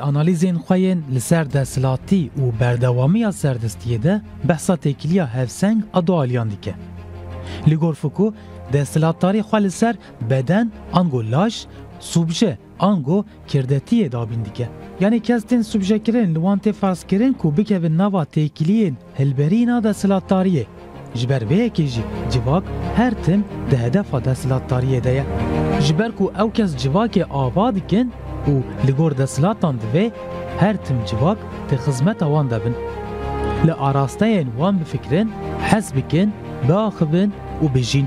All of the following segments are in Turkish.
Analîzên xwe yên li ser desthilatî û berdewamiya serdistiyê de behsa têkiliya hevseng a dualiyan dike. Li gor Foucault, desthilatdarî xwe li ser beden ango laş, subje ango kirdetiyê dabîn dike. Yani kes tên subjekirin tê ferzkirin ku bikevin nava têkiliyên hilberîna desthilatdariyê. جبر بيكي جي جباك هر تم ده هدف ده سلات تاريه ده جبركو أو كس جباكي آباد كن و لغور ده سلاتان ده هر تم جباك ده خزمت وان ده بن. لأراستين وان بفكرين حس بكن باخبن و بجين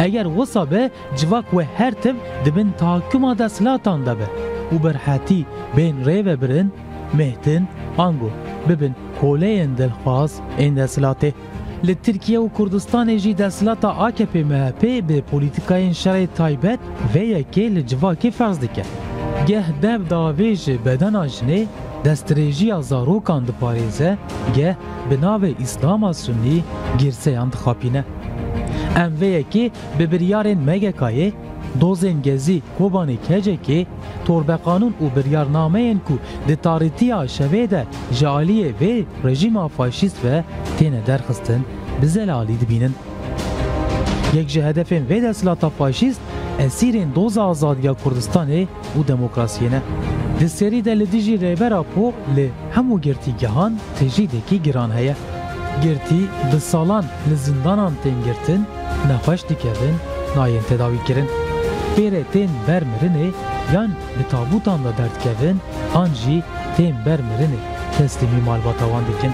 اگر وصا به جواك و هر تم تا بن تاكما ده سلاتان ده و برحاتي بين ريو برن مهتن آنگو ببن. کوله این دلخواست این دسلاته Li Tirkiye û Kurdistanê jî desthilata AKP MHP bi polîtikayên şerê taybet vê yekê li civakê ferz dike. Geh dev davê ji bedena jinê destdirêjiya zarokan diparêze, geh bi navê İslama Sunnî girseyan dixapîne. Em vê yekê bi biryarên MGK'yê dozên gezî Kobanê Kecekê, torbeqanûn û biryarnameyên ku di tarîtiya şevê de ji aliyê vê rejîma faşîst ve têne derxistin bi zelalî dibînin. Yek ji hedefên vê desthilata faşîst esîrên doza azadiya Kurdistanê û demokrasiyê ne. Di serî de li dijî rêbera po li hemû girtîgehan tejîdekî giran heye. Girtî bi salan li zindanan tên girtin, nexweş dikevin, nayên tedavîkirin. Pêrê tên bermirinê yan li tabûtan da derdkevin, an jî tên bermirinê teslîmî malbata wan dikin.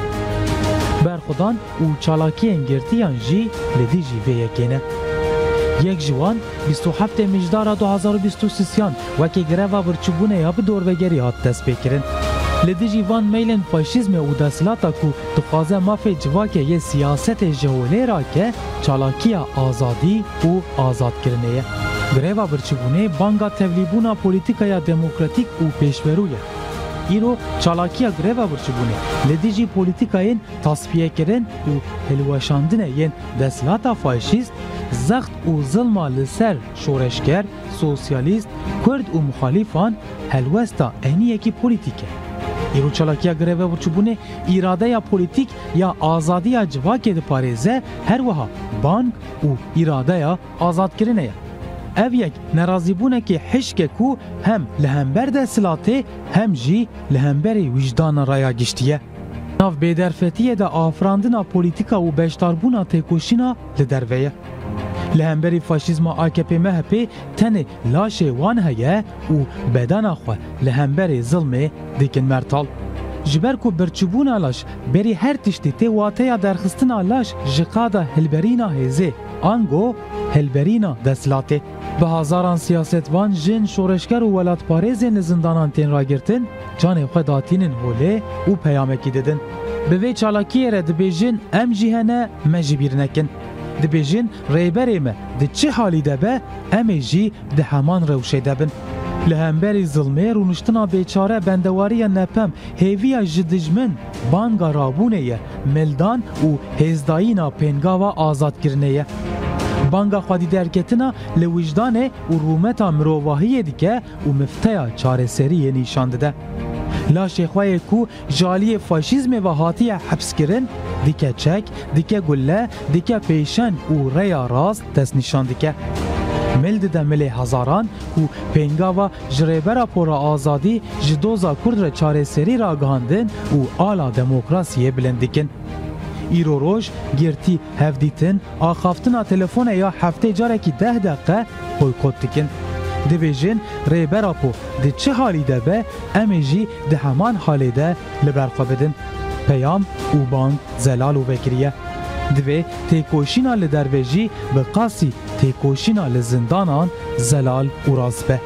Berxudan û çalakiyên girtiyan jî li dijî vê. Yek ji wan 27 mijdara 2023yan wekî greva birçîbûnê ya bi dorvegerî hat destpêkirin. Li dijî van meylên faşîzmê û desthilata ku dixwaze mafê civakê yê siyasetê jeolêra ke çalakiya azadî û azadkirinê ye. Greva birçîbûnê banga tevlîbûna polîtikaya demokratîk û pêşverû ye. Îro çalakiya greva birçîbûnê li dijî polîtikayên tasfiyekirin û hilweşandinê yên desthilata faşîst zext û zilma li ser şoreşger, sosyalîst, Kurd û muxalîfan helwesta eniyekî polîtîk e. Îro çalakiya greve birçîbûnê îradeya polîtîk ya azadiya civakê diparêze her wiha bang û îradeya azadkirinê ye. Ev yek nerazîbûnekê hişke ku hem li hember desthilatê hem jî li hemberê wijdana raya giştiye. Nav bêderfetiyê de afirandina polîtika û beşdarbûna têkoşîna li derve ye. Li hemberî faşîzma AKP MHP tenê laşê wan heye û bedena xwe li hemberê zilmê dikin mertal. Ji ber ku birçîbûna laş berî her tiştî tê wateya derxistina laş ji qada hilberîna hêzê ango helberîna desthilatê. Bi hazaran siyasetvan jin şoreşger û welatparêzên li zindanan tên ragirtin, canê xwe datînin holê û peyamekî didin. Bi vê çalakiyê re dibêjin em jî hene me jî bîr nekin. Dibêjin rêberê me di çi halî de be em ê jî di heman rewşê de bin. Li hemberî zilmê rûniştina bêçare bendewariya nepem hêviya ji dijmin banga rabûnê ye mildan û hêzdayîna. banga xwadî derketina li wijdanê û rûmeta mirovahiyê dike û mifteya çareseriyê nîşan dide. Laşê xwayê ku jaliyê faşîzmê ve hatiye hepskirin, dike çek, dike gulle, dike pêşen û reya rast dest nîşan dike. مل دده ملی هزاران کو پنگاوا جریبرا پورا آزادی جدوزا کرد را چاره سری را گاندن و آلا دموکراسی بلندکن ایرو روش گرتی هفدیتن آخافتنا تلفن یا هفته جارکی ده دقیقه بویکوت دکن دبیجن ریبرا پو. دی چه حالی ده به؟ امیجی دی همان حالی ده لبرخوا بدن. پیام او بانگ زلال و بکریه. دوی تیکوشینا لدرویجی به قاسی تیکوشینا لزندانان زلال و رازبه